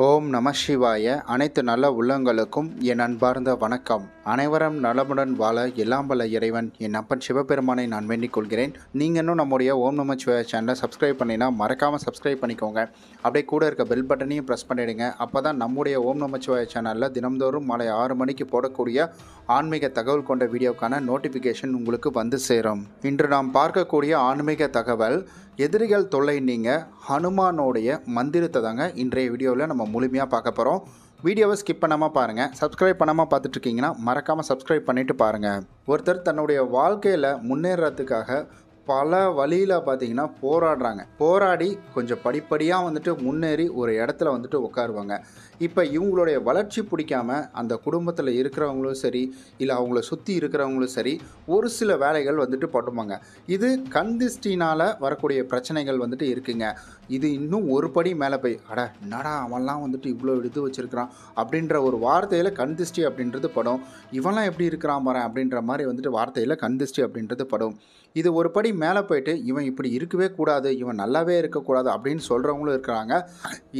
o ஓம் நம சிவாய. அனைத்து நல்ல உள்ளங்களுக்கும் என் அன்பார்ந்த வணக்கம். அனைவரும் நலமுடன் வாழ எல்லாம் வல்ல இறைவன் என் அப்பன் சிவபெருமானை நான் வேண்டிக் கொள்கிறேன். நீங்கள் இன்னும் நம்முடைய ஓம் நம சிவாய சேனலை சப்ஸ்கிரைப் பண்ணினா மறக்காமல் சப்ஸ்கிரைப் பண்ணிக்கோங்க. அப்படியே கூட இருக்க பெல் பட்டனையும் ப்ரெஸ் பண்ணிவிடுங்க அப்போ தான் நம்முடைய ஓம் நம சிவாய சேனலில் தினம்தோறும் மாலை ஆறு மணிக்கு போடக்கூடிய ஆன்மீக தகவல் கொண்ட வீடியோக்கான நோட்டிஃபிகேஷன் உங்களுக்கு வந்து சேரும். இன்று நாம் பார்க்கக்கூடிய ஆன்மீக தகவல் எதிரிகள் தொல்லை நீங்க ஹனுமானோடைய மந்திரத்தை தாங்க இன்றைய வீடியோவில் நம்ம முழுமையாக பார்க்க போகிறோம் வீடியோவை ஸ்கிப் பண்ணாமல் பாருங்கள் சப்ஸ்கிரைப் பண்ணாமல் பார்த்துட்ருக்கீங்கன்னா மறக்காமல் சப்ஸ்கிரைப் பண்ணிவிட்டு பாருங்கள் ஒருத்தர் தன்னுடைய வாழ்க்கையில் முன்னேறத்துக்காக பல வழியில் பார்த்தீங்கன்னா போராடுறாங்க. போராடி கொஞ்சம் படிப்படியாக வந்துட்டு முன்னேறி ஒரு இடத்துல வந்துட்டு உட்காருவாங்க இப்போ இவங்களுடைய வளர்ச்சி பிடிக்காம அந்த குடும்பத்தில் இருக்கிறவங்களும் சரி இல்லை அவங்கள சுற்றி இருக்கிறவங்களும் சரி ஒரு சில வேலைகள் வந்துட்டு பண்ணுவாங்க. இது கந்திஷ்டினால் வரக்கூடிய பிரச்சனைகள் வந்துட்டு இருக்குங்க. இது இன்னும் ஒரு படி மேலே போய் அட என்னடா அவன்லாம் வந்துட்டு இவ்வளோ இது வச்சுருக்கிறான் அப்படின்ற ஒரு வார்த்தையில் கந்திஷ்டி அப்படின்றது படம். இவன்லாம் எப்படி இருக்கிறான் பாரு அப்படின்ற மாதிரி வந்துட்டு வார்த்தையில் கந்திஷ்டி அப்படின்றது படம். இது ஒரு படி மேலே போயிட்டு இவன் இப்படி இருக்கவே கூடாது இவன் நல்லாவே இருக்கக்கூடாது அப்படின்னு சொல்கிறவங்களும் இருக்கிறாங்க.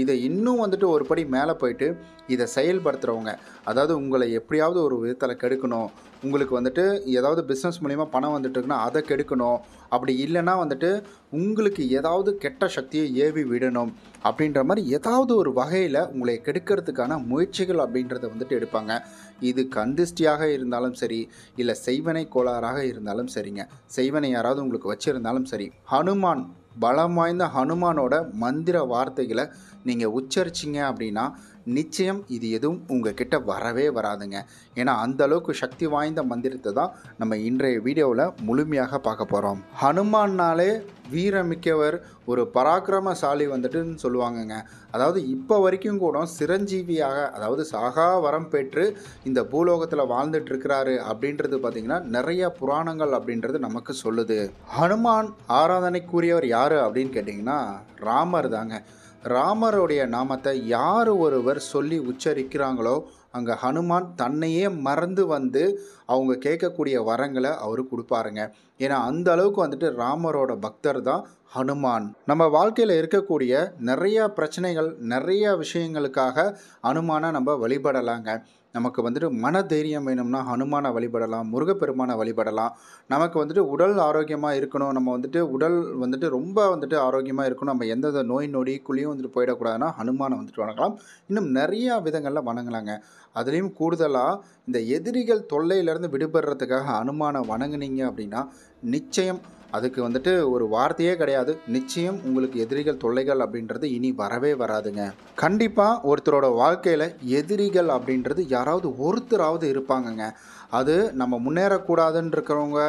இதை இன்னும் வந்துட்டு ஒரு படி மேலே போயிட்டு இதை செயல்படுத்துகிறவங்க அதாவது உங்களை எப்படியாவது ஒரு விதத்தில் கெடுக்கணும். உங்களுக்கு வந்துட்டு ஏதாவது பிஸ்னஸ் மூலிமா பணம் வந்துட்டு இருக்குன்னா அதை கெடுக்கணும். அப்படி இல்லைன்னா வந்துட்டு உங்களுக்கு ஏதாவது கெட்ட சக்தியை ஏவி விடணும் அப்படின்ற மாதிரி ஏதாவது ஒரு வகையில் உங்களை கெடுக்கிறதுக்கான முயற்சிகள் அப்படின்றத வந்துட்டு எடுப்பாங்க. இது கந்திஷ்டியாக இருந்தாலும் சரி இல்லை செய்வனை கோளாறாக இருந்தாலும் சரிங்க. செய்வனை யாராவது உங்களுக்கு வச்சுருந்தாலும் சரி ஹனுமான் பலம் வாய்ந்த ஹனுமானோட மந்திர வார்த்தைகளை நீங்கள் உச்சரிச்சிங்க அப்படின்னா நிச்சயம் இது எதுவும் உங்கள் கிட்ட வரவே வராதுங்க. ஏன்னா அந்த அளவுக்கு சக்தி வாய்ந்த மந்திரத்தை தான் நம்ம இன்றைய வீடியோவில் முழுமையாக பார்க்க போகிறோம் ஹனுமான்னாலே வீரமிக்கவர் ஒரு பராக்கிரமசாலி வந்துட்டுன்னு சொல்லுவாங்கங்க. அதாவது இப்போ வரைக்கும் கூட சிரஞ்சீவியாக அதாவது சாகா வரம் பெற்று இந்த பூலோகத்தில் வாழ்ந்துட்டு இருக்கிறாரு அப்படின்றது பார்த்திங்கன்னா நிறைய புராணங்கள் அப்படின்றது நமக்கு சொல்லுது. ஹனுமான் ஆராதனைக்குரியவர் யார் அப்படின்னு கேட்டிங்கன்னா ராமர் தாங்க. ராமருடைய நாமத்தை யார் ஒருவர் சொல்லி உச்சரிக்கிறாங்களோ அங்கே ஹனுமான் தன்னையே மறந்து வந்து அவங்க கேட்கக்கூடிய வரங்களை அவர் கொடுப்பாருங்க. ஏன்னா அந்த அளவுக்கு வந்துட்டு ராமரோட பக்தர் தான் ஹனுமான். நம்ம வாழ்க்கையில் இருக்கக்கூடிய நிறைய பிரச்சனைகள் நிறைய விஷயங்களுக்காக ஹனுமானை நம்ம வழிபடலாங்க. நமக்கு வந்துட்டு மன தைரியம் வேணும்னா ஹனுமானை வழிபடலாம் முருகப்பெருமானை வழிபடலாம். நமக்கு வந்துட்டு உடல் ஆரோக்கியமாக இருக்கணும். நம்ம வந்துட்டு உடல் வந்துட்டு ரொம்ப வந்துட்டு ஆரோக்கியமாக இருக்கணும். நம்ம எந்தெந்த நோய் நொடிக்குள்ளேயும் வந்துட்டு போயிடக்கூடாதுன்னா ஹனுமானை வந்துட்டு வணங்கலாம். இன்னும் நிறையா விதங்களில் வணங்கலாங்க. அதுலேயும் கூடுதலாக இந்த எதிரிகள் தொல்லையிலேருந்து விடுபடுறதுக்காக ஹனுமானை வணங்குனீங்க அப்படின்னா நிச்சயம் அதுக்கு வந்துட்டு ஒரு வார்த்தையே கிடையாது. நிச்சயம் உங்களுக்கு எதிரிகள் தொல்லைகள் அப்படின்றது இனி வரவே வராதுங்க. கண்டிப்பாக ஒருத்தரோட வாழ்க்கையில் எதிரிகள் அப்படின்றது யாராவது ஒருத்தராவது இருப்பாங்கங்க. அது நம்ம முன்னேறக்கூடாதுன்னு இருக்கிறவங்க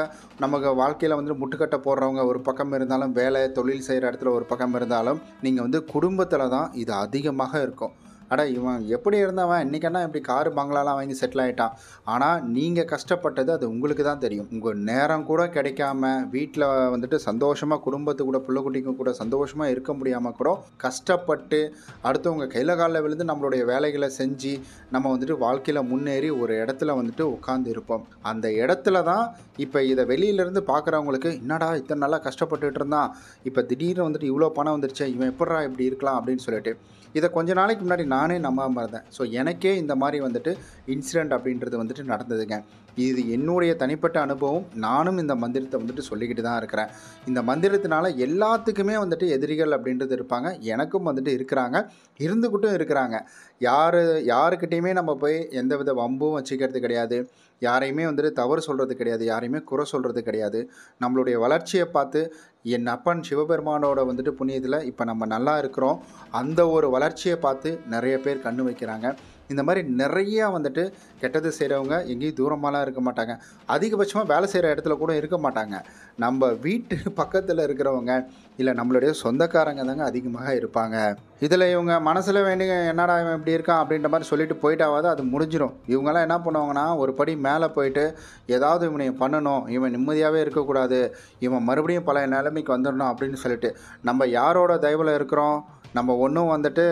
நமக்கு வாழ்க்கையில் வந்து முட்டுக்கட்டை போடுறவங்க ஒரு பக்கம் இருந்தாலும் வேலை தொழில் செய்கிற இடத்துல ஒரு பக்கம் இருந்தாலும் நீங்கள் வந்து குடும்பத்தில் தான் இது அதிகமாக இருக்கும். அட இவன் எப்படி இருந்தவன்? இன்றைக்கன்னா இப்படி காரு பங்களாலாம் வாங்கி செட்டில் ஆகிட்டான் ஆனால் நீங்கள் கஷ்டப்பட்டது அது உங்களுக்கு தான் தெரியும். உங்கள் நேரம் கூட கிடைக்காம வீட்டில் வந்துட்டு சந்தோஷமாக குடும்பத்து கூட பிள்ளை குட்டிங்க கூட சந்தோஷமாக இருக்க முடியாமல் கூட கஷ்டப்பட்டு அடுத்தவங்க கையில் காலில் விழுந்து நம்மளுடைய வேலைகளை செஞ்சு நம்ம வந்துட்டு வாழ்க்கையில் முன்னேறி ஒரு இடத்துல வந்துட்டு உட்காந்து இருப்போம். அந்த இடத்துல தான் இப்போ இதை வெளியிலேருந்து பார்க்குறவங்களுக்கு என்னடா இத்தனை நாளாக கஷ்டப்பட்டுட்டு இருந்தான். இப்போ திடீர்னு வந்துட்டு இவ்வளோ பணம் வந்துருச்சு இவன் எப்படா இப்படி இருக்கலாம்? அப்படின்னு சொல்லிட்டு இதை கொஞ்ச நாளைக்கு முன்னாடி நானே நம்பாமல் இருந்தேன். ஸோ எனக்கே இந்த மாதிரி வந்துட்டு இன்சிடெண்ட் அப்படின்றது வந்துட்டு நடந்ததுங்க. இது என்னுடைய தனிப்பட்ட அனுபவம். நானும் இந்த மந்திரத்தை வந்துட்டு சொல்லிக்கிட்டு தான் இருக்கிறேன். இந்த மந்திரத்தினால எல்லாத்துக்குமே வந்துட்டு எதிரிகள் அப்படின்றது இருப்பாங்க. எனக்கும் வந்துட்டு இருக்கிறாங்க. இருந்துக்கிட்டும் இருக்கிறாங்க. யார் யாருக்கிட்டேயுமே நம்ம போய் எந்த வித வம்பும் வச்சுக்கிறது கிடையாது. யாரையுமே வந்துட்டு தவறு சொல்கிறது கிடையாது. யாரையுமே குறை சொல்கிறது கிடையாது. நம்மளுடைய வளர்ச்சியை பார்த்து என் அப்பன் சிவபெருமானோட வந்துட்டு புண்ணியத்தில் இப்போ நம்ம நல்லா இருக்கிறோம். அந்த ஒரு வளர்ச்சியை பார்த்து நிறைய பேர் கண்ணு வைக்கிறாங்க. இந்த மாதிரி நிறையா வந்துட்டு கெட்டது செய்கிறவங்க எங்கேயும் தூரமாலாம் இருக்க மாட்டாங்க. அதிகபட்சமாக வேலை செய்கிற இடத்துல கூட இருக்க மாட்டாங்க. நம்ம வீட்டு பக்கத்தில் இருக்கிறவங்க இல்லை நம்மளுடைய சொந்தக்காரங்க தாங்க அதிகமாக இருப்பாங்க. இதில் இவங்க மனசில் வேண்டிங்க என்னடா இவன் இப்படி இருக்கான் அப்படின்ற மாதிரி சொல்லிட்டு போயிட்டாவது அது முடிஞ்சிடும் இவங்கெல்லாம் என்ன பண்ணுவாங்கன்னா ஒரு படி மேலே போயிட்டு ஏதாவது இவனை பண்ணணும். இவன் நிம்மதியாகவே இருக்கக்கூடாது. இவன் மறுபடியும் பல நிலைமைக்கு வந்துடணும் அப்படின்னு சொல்லிட்டு நம்ம யாரோட தயவில் இருக்கிறோம்? நம்ம ஒன்றும் வந்துட்டு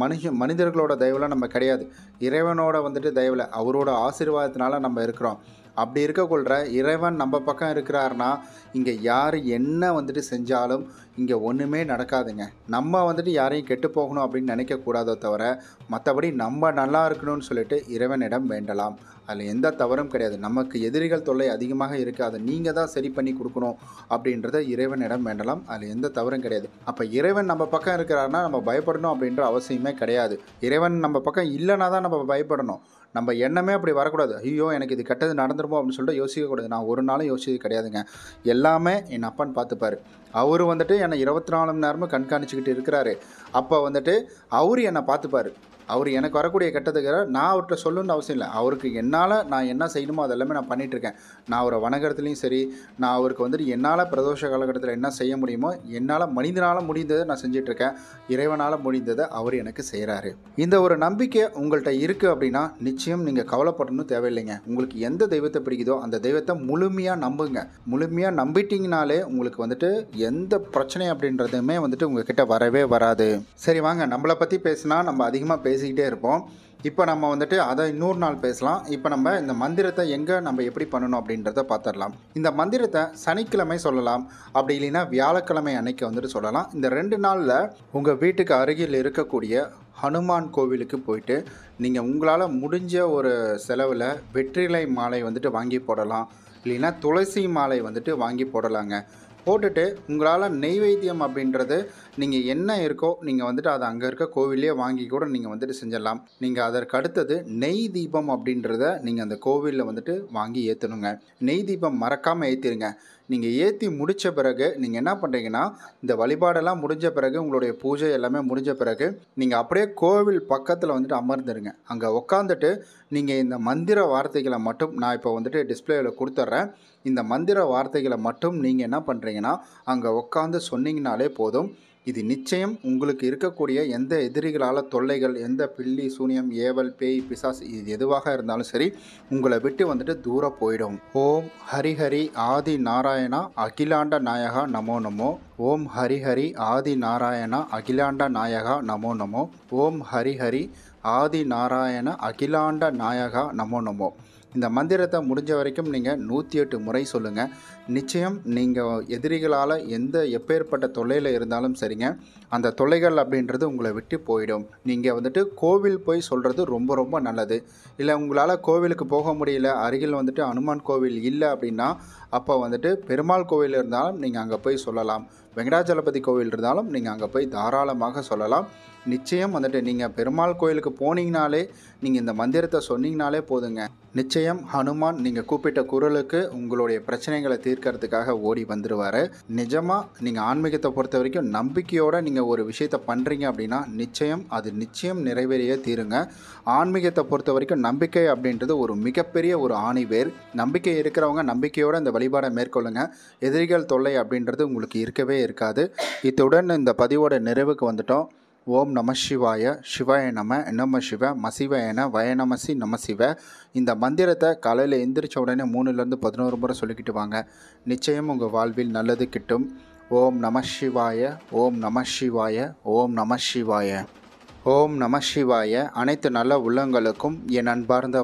மனுஷ மனிதர்களோட தயவில் நம்ம கிடையாது. இறைவனோட வந்துட்டு தயவில் அவரோட ஆசீர்வாதத்தினால நம்ம இருக்கிறோம். அப்படி இருக்கக்கொள்கிற இறைவன் நம்ம பக்கம் இருக்கிறாருன்னா இங்கே யார் என்ன வந்துட்டு செஞ்சாலும் இங்கே ஒன்றுமே நடக்காதுங்க. நம்ம வந்துட்டு யாரையும் கெட்டு போகணும் அப்படின்னு நினைக்கக்கூடாதோ தவிர மற்றபடி நம்ம நல்லா இருக்கணும்னு சொல்லிட்டு இறைவனிடம் வேண்டலாம். அதில் எந்த தவறும் கிடையாது. நமக்கு எதிரிகள் தொல்லை அதிகமாக இருக்குது அதை நீங்கள் தான் சரி பண்ணி கொடுக்கணும் அப்படின்றத இறைவனிடம் வேண்டலாம். அதில் எந்த தவறும் கிடையாது. அப்போ இறைவன் நம்ம பக்கம் இருக்கிறாருன்னா நம்ம பயப்படணும் அப்படின்ற அவசியமே கிடையாது. இறைவன் நம்ம பக்கம் இல்லைனா தான் நம்ம பயப்படணும். நம்ம எண்ணமே அப்படி வரக்கூடாது. ஐயோ எனக்கு இது கெட்டது நடந்துருமோ அப்படின்னு சொல்லிட்டு யோசிக்கக்கூடாது. நான் ஒரு நாளும் யோசிச்சது கிடையாதுங்க. எல்லாமே என் அப்பான்னு பார்த்துப்பாரு. அவர் வந்துட்டு என்னை இருபத்தி நாலு மணி நேரமும் கண்காணிச்சுக்கிட்டு இருக்கிறாரு. அப்போ வந்துட்டு அவர் என்னை பார்த்துப்பார். அவர் எனக்கு வரக்கூடிய கெட்டதுக்கிற நான் அவர்கிட்ட சொல்லணும்னு அவசியம் இல்லை. அவருக்கு என்னால் நான் என்ன செய்யணுமோ அதெல்லாமே நான் பண்ணிகிட்ருக்கேன் நான் அவரை வணங்குறதுலையும் சரி நான் அவருக்கு வந்துட்டு என்னால் பிரதோஷ காலகட்டத்தில் என்ன செய்ய முடியுமோ என்னால் மனிதனால் முடிந்ததை நான் செஞ்சிட்ருக்கேன் இறைவனால் முடிந்ததை அவர் எனக்கு செய்கிறாரு இந்த ஒரு நம்பிக்கை உங்கள்கிட்ட இருக்குது அப்படின்னா நிச்சயம் நீங்கள் கவலைப்படணும் தேவையில்லைங்க. உங்களுக்கு எந்த தெய்வத்தை பிடிக்குதோ அந்த தெய்வத்தை முழுமையாக நம்புங்க. முழுமையாக நம்பிட்டீங்கனாலே உங்களுக்கு வந்துட்டு எந்த பிரச்சனை அப்படின்றதுமே வந்துட்டு உங்ககிட்ட வரவே வராது. சரி வாங்க. நம்மளை பற்றி பேசினா நம்ம அதிகமாக பேசிக்கிட்டே இருப்போம். இப்போ நம்ம வந்துட்டு அதை இன்னொரு நாள் பேசலாம். இப்போ நம்ம இந்த மந்திரத்தை எங்கே நம்ம எப்படி பண்ணணும் அப்படின்றத பார்த்துடலாம் இந்த மந்திரத்தை சனிக்கிழமை சொல்லலாம். அப்படி இல்லைன்னா வியாழக்கிழமை அன்னைக்கு வந்துட்டு சொல்லலாம். இந்த ரெண்டு நாளில் உங்கள் வீட்டுக்கு அருகில் இருக்கக்கூடிய ஹனுமான் கோவிலுக்கு போயிட்டு நீங்கள் உங்களால் முடிஞ்ச ஒரு செலவில் வெற்றிலை மாலை வந்துட்டு வாங்கி போடலாம். இல்லைன்னா துளசி மாலை வந்துட்டு வாங்கி போடலாங்க. போட்டுட்டு உங்களால் நெய்வேத்தியம் அப்படின்றது நீங்கள் என்ன இருக்கோ நீங்கள் வந்துட்டு அதை அங்கே இருக்க கோவிலே வாங்கி கூட நீங்கள் வந்துட்டு செஞ்சிடலாம். நீங்கள் அதற்கு அடுத்தது நெய் தீபம் அப்படின்றத நீங்கள் அந்த கோவிலில் வந்துட்டு வாங்கி ஏற்றணுங்க நெய் தீபம் மறக்காமல் ஏற்றிடுங்க நீங்கள் ஏற்றி முடித்த பிறகு நீங்கள் என்ன பண்ணுறீங்கன்னா இந்த வழிபாடெல்லாம் முடிஞ்ச பிறகு உங்களுடைய பூஜை எல்லாமே முடிஞ்ச பிறகு நீங்கள் அப்படியே கோவில் பக்கத்தில் வந்துட்டு அமர்ந்துருங்க. அங்கே உட்காந்துட்டு நீங்கள் இந்த மந்திர வார்த்தைகளை மட்டும் நான் இப்போ வந்துட்டு டிஸ்பிளேயில் கொடுத்துட்றேன் இந்த மந்திர வார்த்தைகளை மட்டும் நீங்கள் என்ன பண்ணுறீங்கன்னா அங்கே உட்காந்து சொன்னீங்கனாலே போதும். இது நிச்சயம் உங்களுக்கு இருக்கக்கூடிய எந்த எதிரிகளால் தொல்லைகள் எந்த பில்லி சூனியம் ஏவல் பேய் பிசாஸ் இது எதுவாக இருந்தாலும் சரி உங்களை விட்டு வந்துட்டு தூரம் போயிடும். ஓம் ஹரிஹரி ஆதி நாராயணா அகிலாண்ட நாயகா நமோ நமோ. ஓம் ஹரிஹரி ஆதி நாராயணா அகிலாண்ட நாயகா நமோ நமோ. ஓம் ஹரிஹரி ஆதி நாராயண அகிலாண்ட நாயகா நமோ நமோ. இந்த மந்திரத்தை முடிஞ்ச வரைக்கும் நீங்கள் நூற்றி எட்டு முறை சொல்லுங்கள் நிச்சயம் நீங்கள் எதிரிகளால் எந்த எப்பேற்பட்ட தொல்லையில் இருந்தாலும் சரிங்க. அந்த தொல்லைகள் அப்படின்றது உங்களை விட்டு போயிடும். நீங்கள் வந்துட்டு கோவில் போய் சொல்கிறது ரொம்ப ரொம்ப நல்லது. இல்லை உங்களால் கோவிலுக்கு போக முடியல அருகில் வந்துட்டு அனுமான் கோவில் இல்லை அப்படின்னா அப்போ வந்துட்டு பெருமாள் கோவில் இருந்தாலும் நீங்கள் அங்கே போய் சொல்லலாம். வெங்கடாச்சலபதி கோவில் இருந்தாலும் நீங்கள் அங்கே போய் தாராளமாக சொல்லலாம். நிச்சயம் வந்துட்டு நீங்கள் பெருமாள் கோயிலுக்கு போனீங்கனாலே நீங்கள் இந்த மந்திரத்தை சொன்னீங்கனாலே போதுங்க. நிச்சயம் ஹனுமான் நீங்கள் கூப்பிட்ட குரலுக்கு உங்களுடைய பிரச்சனைகளை தீர்க்கறதுக்காக ஓடி வந்துடுவார் நிஜமாக நீங்கள் ஆன்மீகத்தை பொறுத்த வரைக்கும் நம்பிக்கையோடு நீங்கள் ஒரு விஷயத்தை பண்ணுறீங்க அப்படின்னா நிச்சயம் அது நிச்சயம் நிறைவேறியே தீருங்க. ஆன்மீகத்தை பொறுத்த வரைக்கும் நம்பிக்கை அப்படின்றது ஒரு மிகப்பெரிய ஒரு ஆணிவேர். நம்பிக்கை இருக்கிறவங்க நம்பிக்கையோடு இந்த வழிபாடை மேற்கொள்ளுங்க. எதிரிகள் தொல்லை அப்படின்றது உங்களுக்கு இருக்கவே இருக்காது. இத்துடன் இந்த பதிவோட நிறைவுக்கு வந்துட்டோம். ஓம் நம சிவாய சிவாய நம நம சிவ மசிவயன வயநமசி நம சிவ இந்த மந்திரத்தை காலையில் எந்திரிச்ச உடனே மூணுலேருந்து பதினோரு முறை சொல்லிக்கிட்டு வாங்க. நிச்சயம் உங்கள் வாழ்வில் நல்லது கிட்டும். ஓம் நம சிவாய ஓம் நம சிவாய ஓம் நம சிவாய. ஓம் நம சிவாய. அனைத்து நல்ல உள்ளங்களுக்கும் என் அன்பார்ந்த